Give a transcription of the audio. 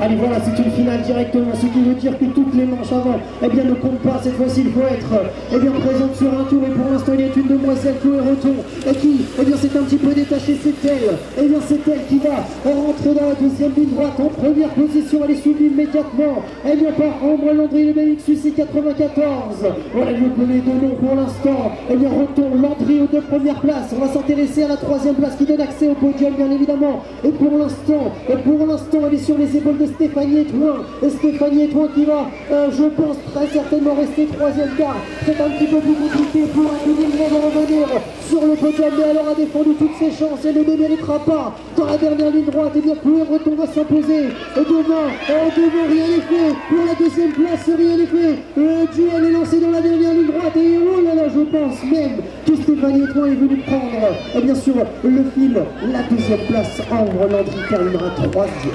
Allez voilà, c'est une finale directement, ce qui veut dire que toutes les manches avant, eh bien ne comptent pas. Cette fois-ci, il faut être eh bien présente sur un tour. Et pour l'instant, il y a une demoiselle Chloé Reton et qui, eh bien c'est un petit peu détaché, c'est elle. Eh bien c'est elle qui va rentrer dans la deuxième ligne droite en première position. Elle est suivie immédiatement. Eh bien par Ambre Landry, le UC 94. Voilà, connais deux noms pour l'instant. Eh bien Reton, Landry aux deux premières places. On va s'intéresser à la troisième place qui donne accès au podium, bien évidemment. Et pour l'instant, pour l'instant, elle est sur les épaules de Stéphanie Etouin. Et Stéphanie Etouin qui va, euh, je pense, très certainement rester troisième car c'est un petit peu plus compliqué pour un de revenir sur le podium. Mais alors a défendu toutes ses chances et ne déméritera pas dans la dernière ligne droite. Et bien Chloé Breton va s'imposer. Et devant, devant, rien n'est fait. Pour la deuxième place, rien n'est fait. Le duel est lancé dans la dernière ligne droite. Et oh même que Stéphanie Etouin est venu prendre, et bien sûr, le fil. La deuxième place, Ambre Landry terminera troisième.